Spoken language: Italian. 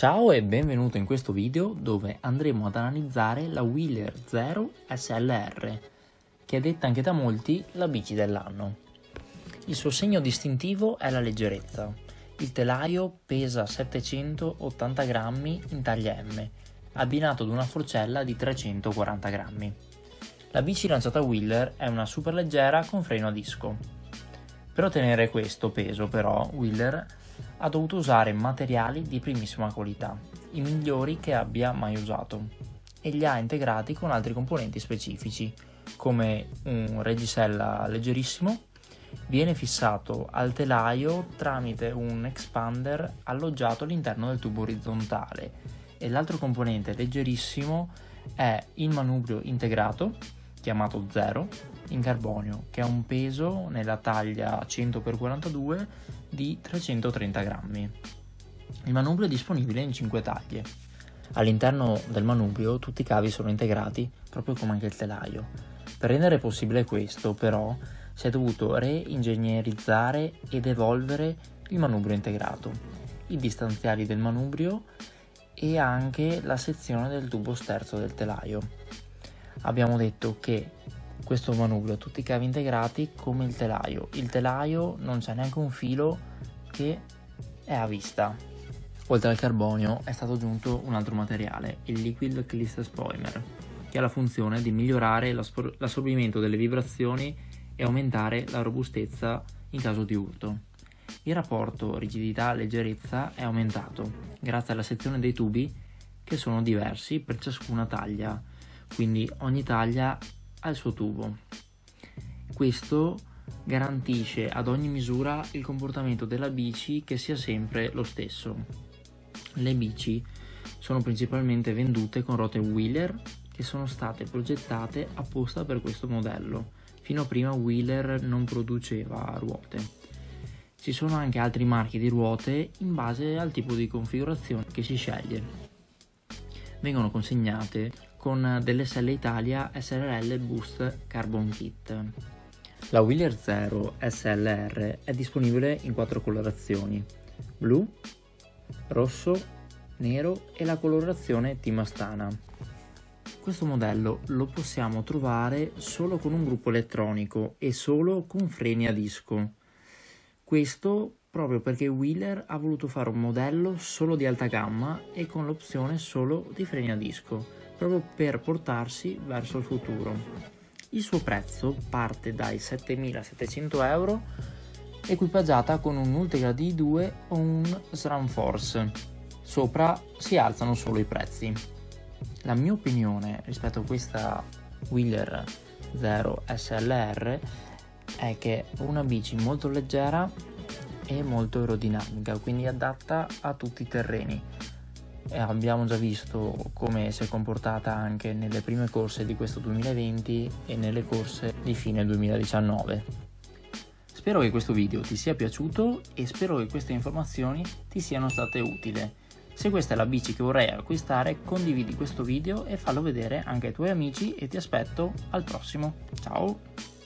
Ciao e benvenuto in questo video dove andremo ad analizzare la Wheeler 0 SLR, che è detta anche da molti la bici dell'anno. Il suo segno distintivo è la leggerezza. Il telaio pesa 780 grammi in taglia M, abbinato ad una forcella di 340 grammi. La bici lanciata Wheeler è una super leggera con freno a disco. Per ottenere questo peso però Wheeler ha dovuto usare materiali di primissima qualità, i migliori che abbia mai usato, e li ha integrati con altri componenti specifici, come un reggisella leggerissimo, viene fissato al telaio tramite un expander alloggiato all'interno del tubo orizzontale e l'altro componente leggerissimo è il manubrio integrato, chiamato Zero, in carbonio, che ha un peso nella taglia 100x42 di 330 grammi. Il manubrio è disponibile in 5 taglie. All'interno del manubrio tutti i cavi sono integrati, proprio come anche il telaio. Per rendere possibile questo, però, si è dovuto reingegnerizzare ed evolvere il manubrio integrato, i distanziali del manubrio e anche la sezione del tubo sterzo del telaio. Abbiamo detto che questo manubrio ha tutti i cavi integrati come il telaio. Il telaio non c'è neanche un filo che è a vista. Oltre al carbonio è stato aggiunto un altro materiale, il Liquid Clister Spoiler, che ha la funzione di migliorare l'assorbimento delle vibrazioni e aumentare la robustezza in caso di urto. Il rapporto rigidità-leggerezza è aumentato grazie alla sezione dei tubi che sono diversi per ciascuna taglia, quindi ogni taglia ha il suo tubo. Questo garantisce ad ogni misura il comportamento della bici che sia sempre lo stesso. Le bici sono principalmente vendute con ruote Wheeler che sono state progettate apposta per questo modello. Fino a prima Wheeler non produceva ruote. Ci sono anche altri marchi di ruote in base al tipo di configurazione che si sceglie. Vengono consegnate con delle selle Italia SRL Boost Carbon Kit. La Wheeler Zero SLR è disponibile in quattro colorazioni: blu, rosso, nero e la colorazione Team Astana. Questo modello lo possiamo trovare solo con un gruppo elettronico e solo con freni a disco. Questo proprio perché Wheeler ha voluto fare un modello solo di alta gamma e con l'opzione solo di freni a disco proprio per portarsi verso il futuro. Il suo prezzo parte dai 7.700 euro equipaggiata con un Ultegra D2 o un SRAM Force. Sopra si alzano solo i prezzi. La mia opinione rispetto a questa Wheeler 0 SLR è che una bici molto leggera e molto aerodinamica, quindi adatta a tutti i terreni e abbiamo già visto come si è comportata anche nelle prime corse di questo 2020 e nelle corse di fine 2019. Spero che questo video ti sia piaciuto e spero che queste informazioni ti siano state utili. Se questa è la bici che vorrei acquistare, condividi questo video e fallo vedere anche ai tuoi amici e ti aspetto al prossimo. Ciao!